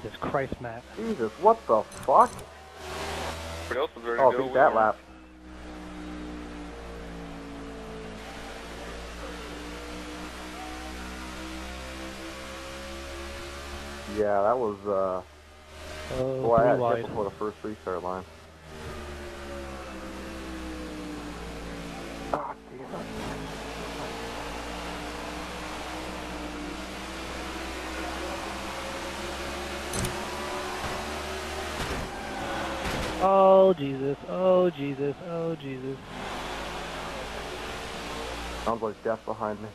Jesus Christ, Matt. Jesus, what the fuck? Everybody else was ready Oh, to go. beat that lap. Yeah, that was, uh, Oh, boy, I three had wide. hit before the first restart line. Oh, Jesus. Oh, Jesus. Oh, Jesus. Sounds like death behind me.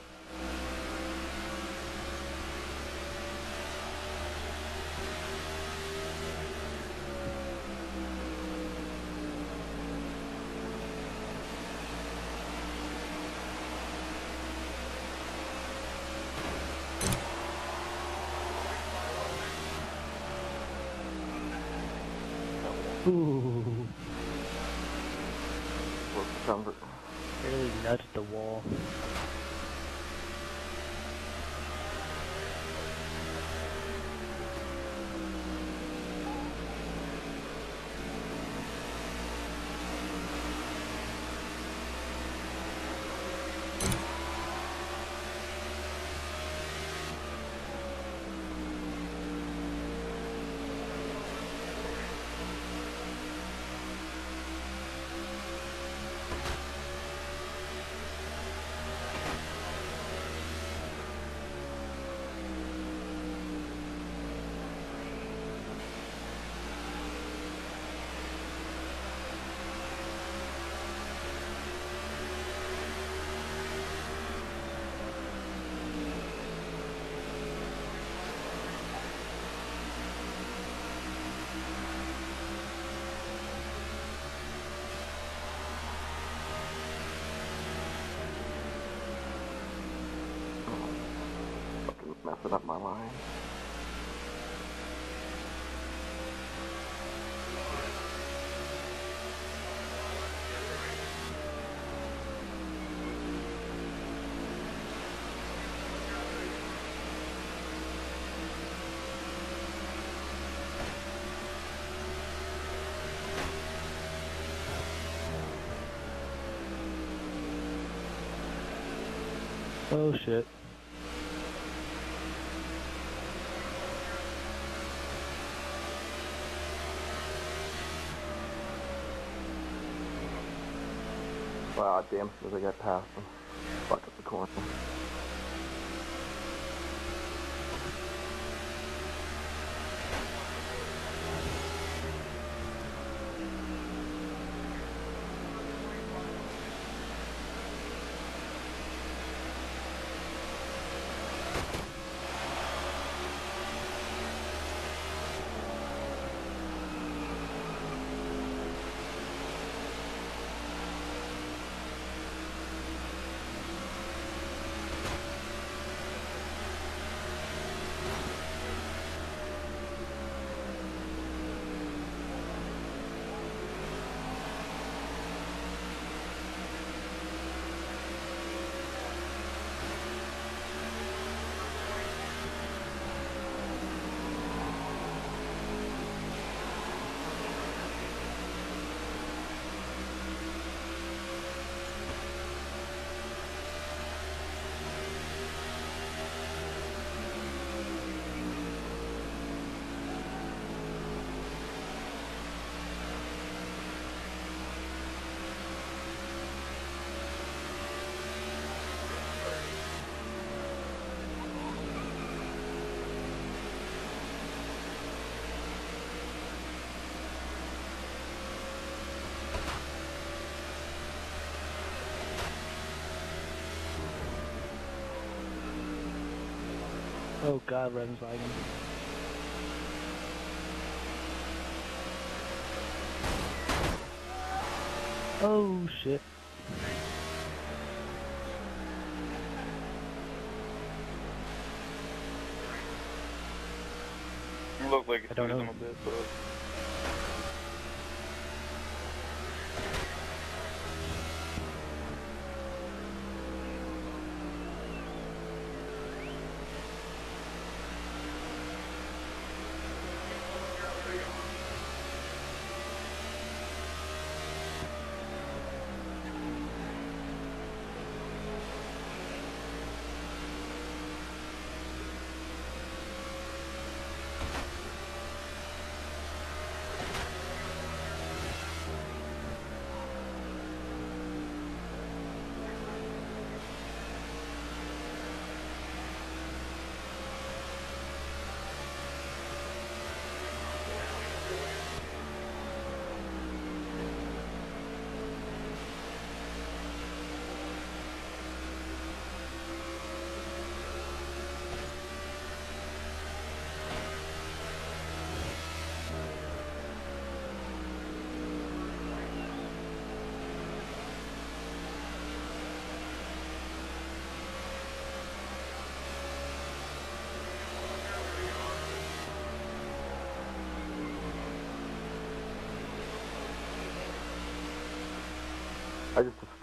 Ooh. Messing up my line. Oh, shit. Wow, damn, as as I got past him. Fuck up the corner. Oh, God, Revan's lagging. Oh, shit. You look like I don't know.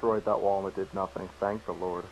Destroyed that wall and it did nothing. Thank the Lord.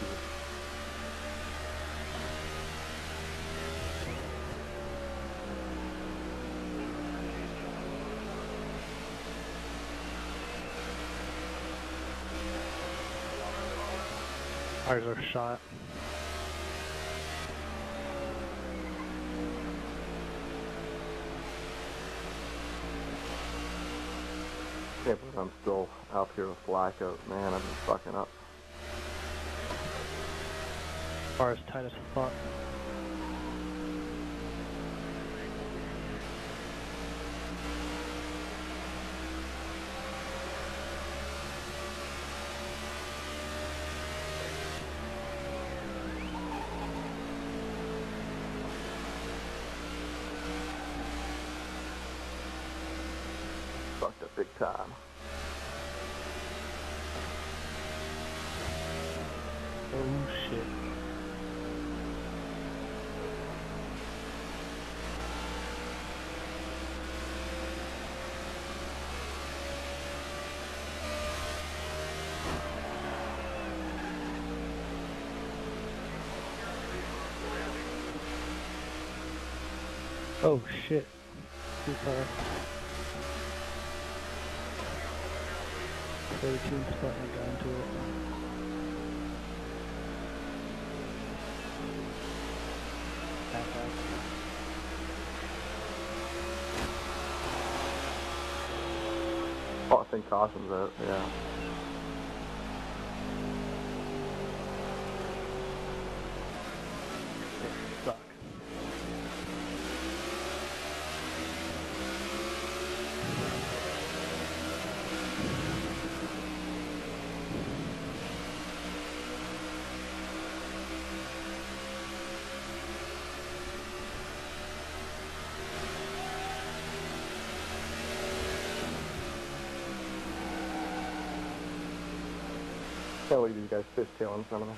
So are shot. Can't believe I'm still out here with blackout. Man, I've been fucking up. Ours tight as fuck. Fucked up big time. Oh shit. Oh shit. Too far. 32 spotting down to it. Back up. Oh, I think caution's out. Yeah. Can't these guys fishtail in front of me.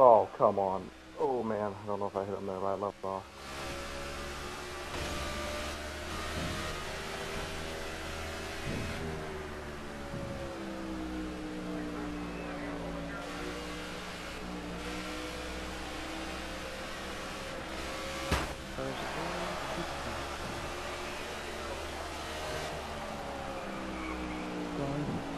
Oh, come on. Oh, man. I don't know if I hit him there, but I left off. First Going.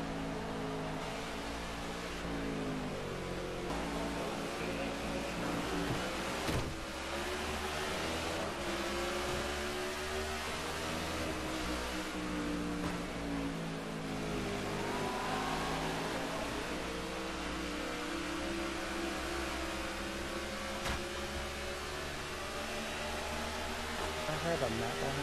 I heard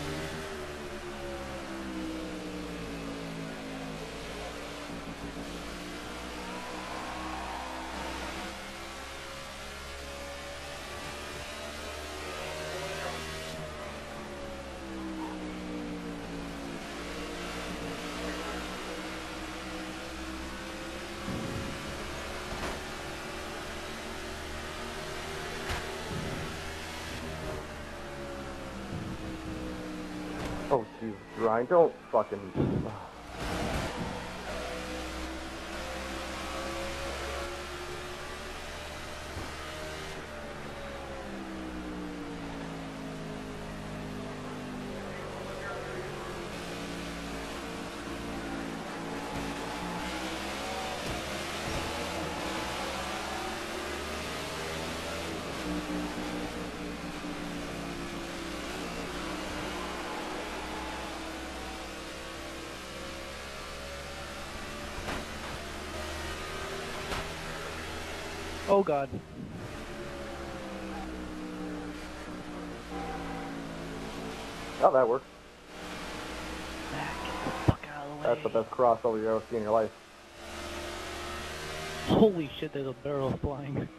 Jesus, Ryan, don't fucking. God. Oh, that works. The fuck out of the way. That's the best crossover you ever see in your life. Holy shit, there's a barrel flying.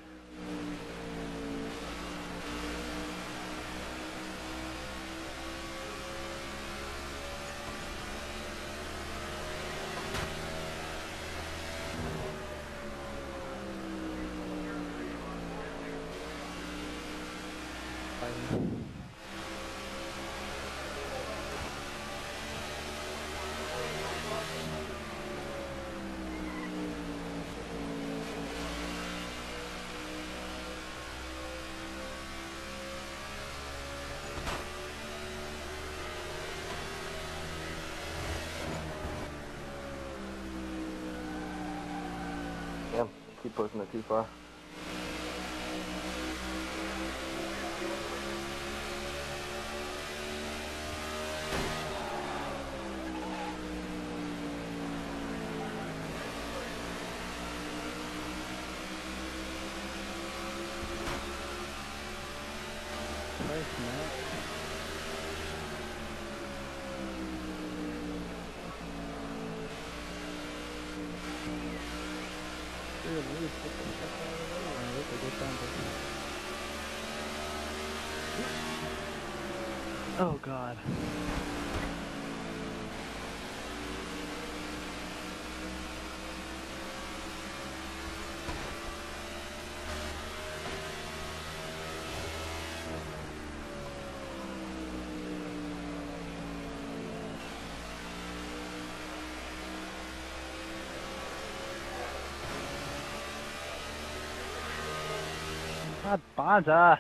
Pushing it too far. First map. Dude, maybe get the fuck out of the way when I get to get down to- Oh god. God, Bonza!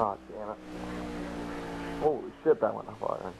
Oh, Holy shit, that went fire.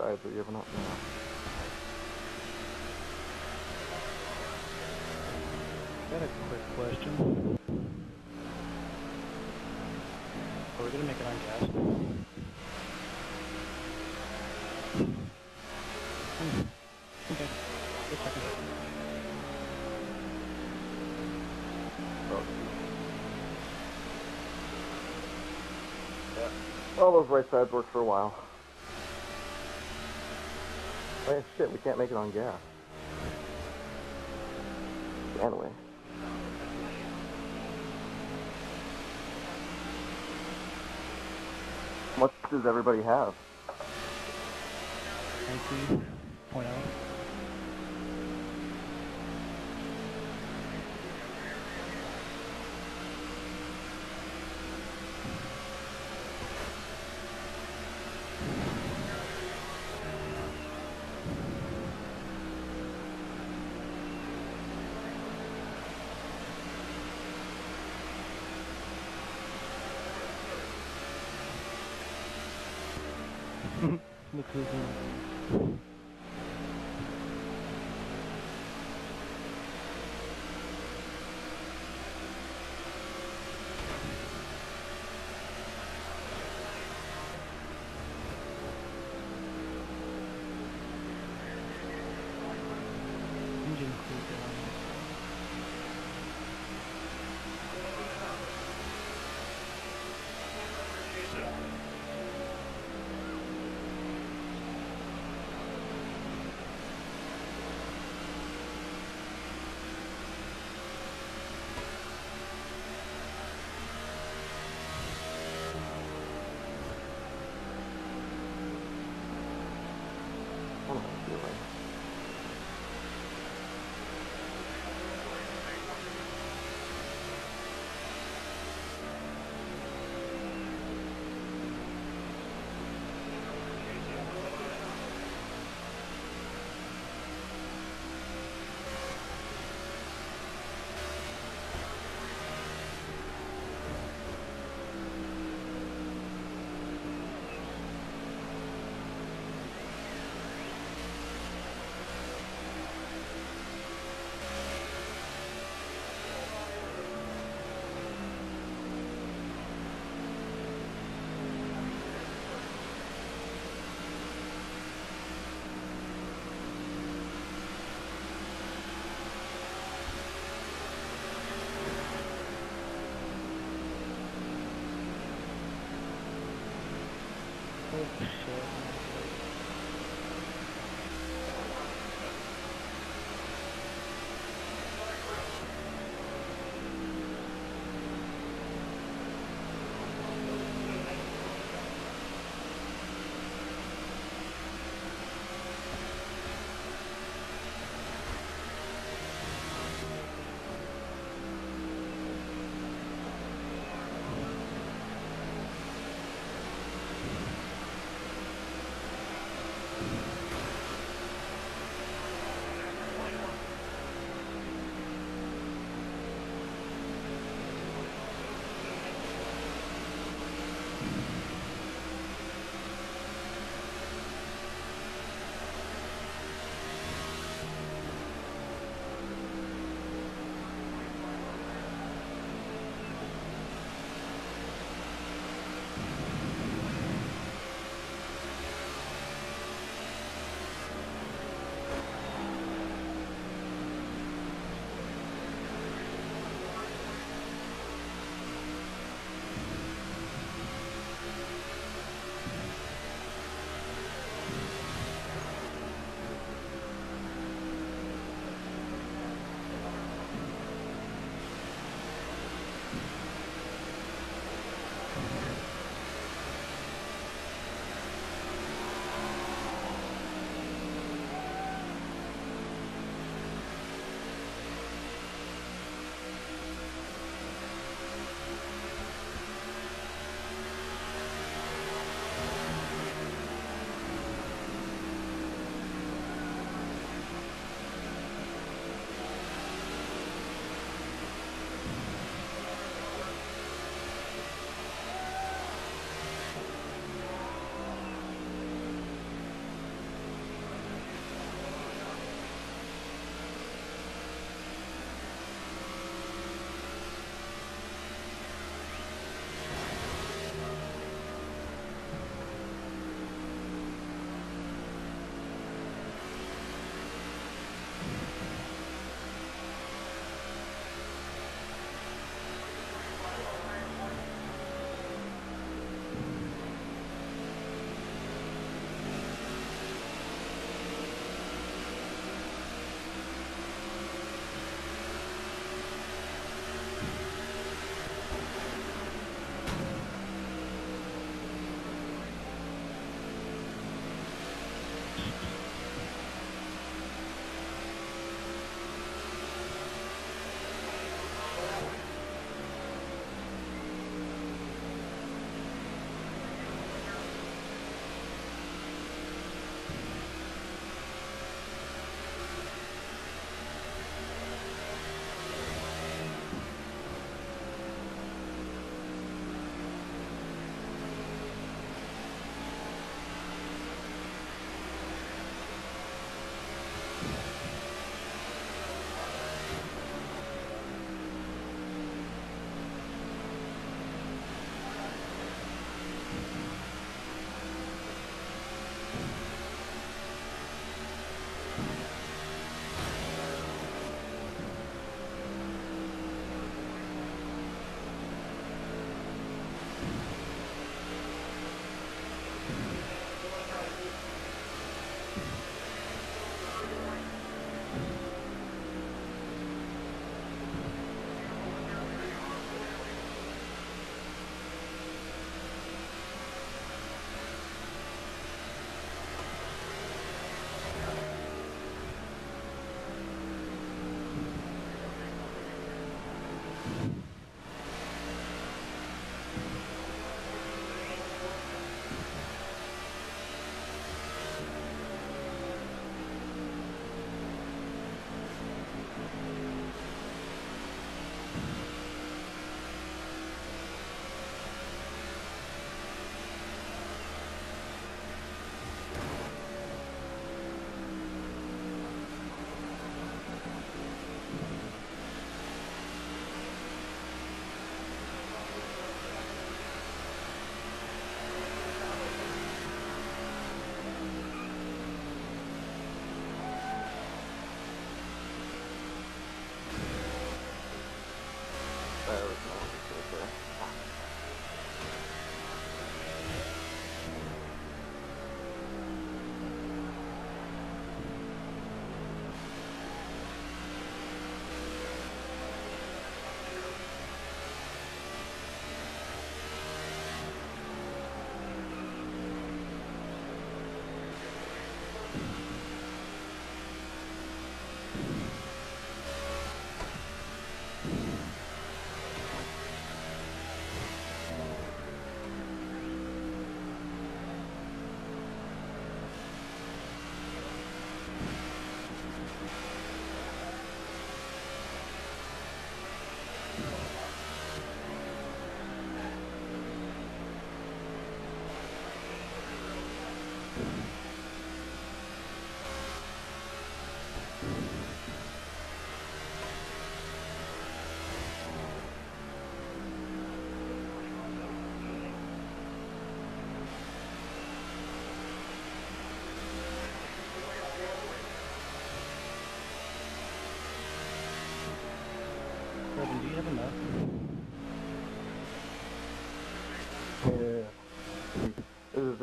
Right sides are giving up now. Got a quick question. Are we gonna make it on gas? Hmm. Okay. Just checking. All those right sides worked for a while. Oh shit, we can't make it on gas. We? What does everybody have? 19.0.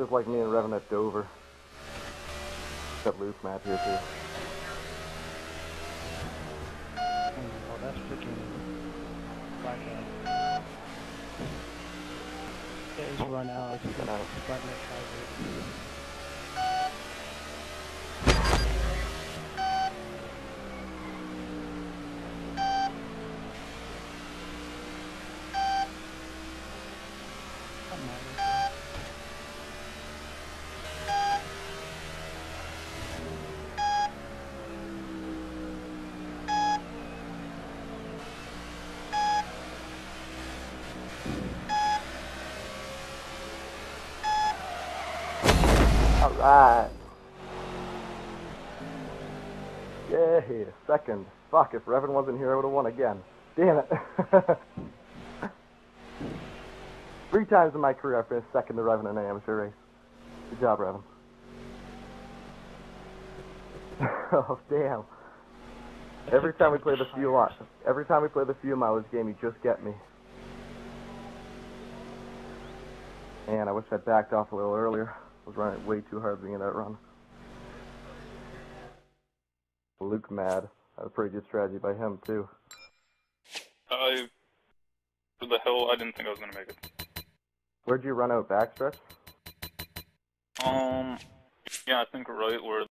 just like me and Revan at Dover. Got loose map here too. Oh, that's freaking eye. Yeah, run out. It's Alright. Yeah, second. Fuck, if Revan wasn't here, I would have won again. Damn it. Three times in my career I finished second to Revan in an amateur race. Good job, Revan. oh, damn. Every time we play the few mi- every time we play the fuel mileage game, you just get me. Man, I wish I'd backed off a little earlier. I was running way too hard being in that run. Luke mad. That was a pretty good strategy by him too. I. What the hell? I didn't think I was gonna make it. Where'd you run out backstretch? Um. Yeah, I think right where